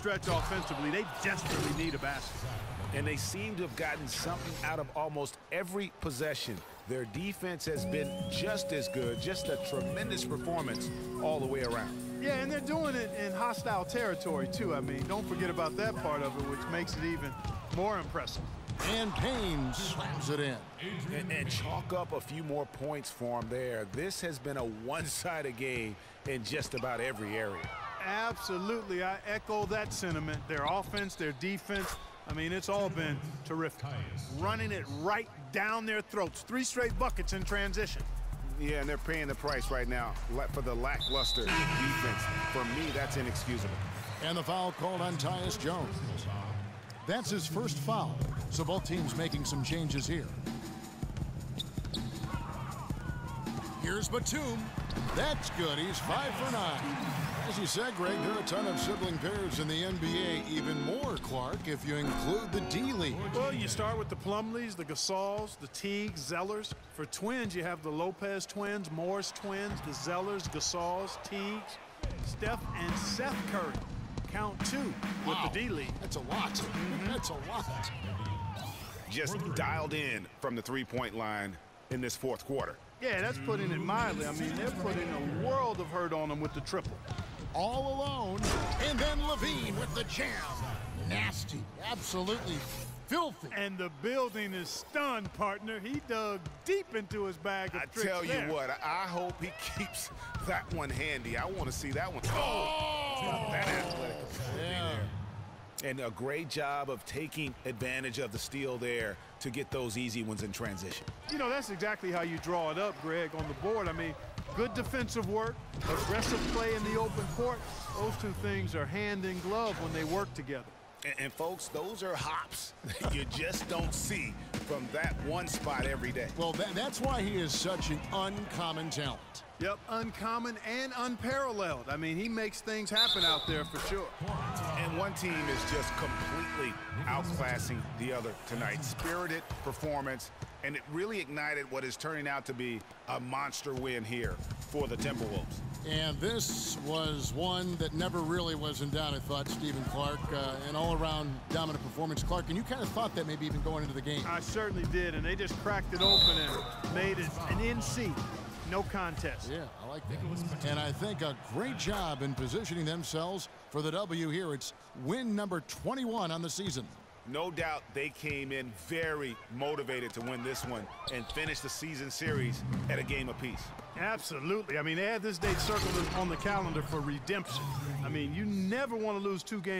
stretch offensively. They desperately need a basket. And they seem to have gotten something out of almost every possession. Their defense has been just as good, just a tremendous performance all the way around. Yeah, and they're doing it in hostile territory, too. I mean, don't forget about that part of it, which makes it even more impressive. And Payne slams it in. And, and chalk up a few more points for him there. This has been a one-sided game in just about every area. Absolutely. I echo that sentiment. Their offense, their defense, I mean, it's all been terrific. Running it right down their throats. Three straight buckets in transition. Yeah, and they're paying the price right now for the lackluster defense. For me, that's inexcusable. And the foul called on Tyus Jones. That's his first foul, so both teams making some changes here. Here's Batum. That's good. He's five for nine. As you said, Greg, there are a ton of sibling pairs in the NBA. Even more, Clark, if you include the D-League. Well, you start with the Plumlees, the Gasols, the Teagues, Zellers. For twins, you have the Lopez twins, Morris twins, the Zellers, Gasols, Teagues, Steph and Seth Curry. Count two with wow. the D-League. That's a lot. Mm -hmm. That's a lot. Just dialed in from the three-point line in this fourth quarter. Yeah, that's putting it mildly. I mean, they're putting a world of hurt on them with the triple all alone. And then Lavine with the jam. Nasty. Absolutely filthy. And the building is stunned, partner. He dug deep into his bag of I tricks tell you there. what, I hope he keeps that one handy. I want to see that one. Oh! oh! That athletic yeah. And a great job of taking advantage of the steal there to get those easy ones in transition. You know, that's exactly how you draw it up, Greg, on the board. I mean, good defensive work, aggressive play in the open court. Those two things are hand in glove when they work together. And, and folks, those are hops you just don't see from that one spot every day. Well, that, that's why he is such an uncommon talent. Yep, uncommon and unparalleled. I mean, he makes things happen out there for sure. And one team is just completely outclassing the other tonight. Spirited performance, and it really ignited what is turning out to be a monster win here for the Timberwolves. And this was one that never really was in doubt, I thought, Stephen Clark. Uh, an all-around dominant performance, Clark. And you kind of thought that maybe even going into the game. I certainly did, and they just cracked it open and made it an in-seat. No contest. Yeah, I like that. And I think a great job in positioning themselves for the W here. It's win number 21 on the season. No doubt they came in very motivated to win this one and finish the season series at a game apiece. Absolutely. I mean, they had this date circled on the calendar for redemption. I mean, you never want to lose two games.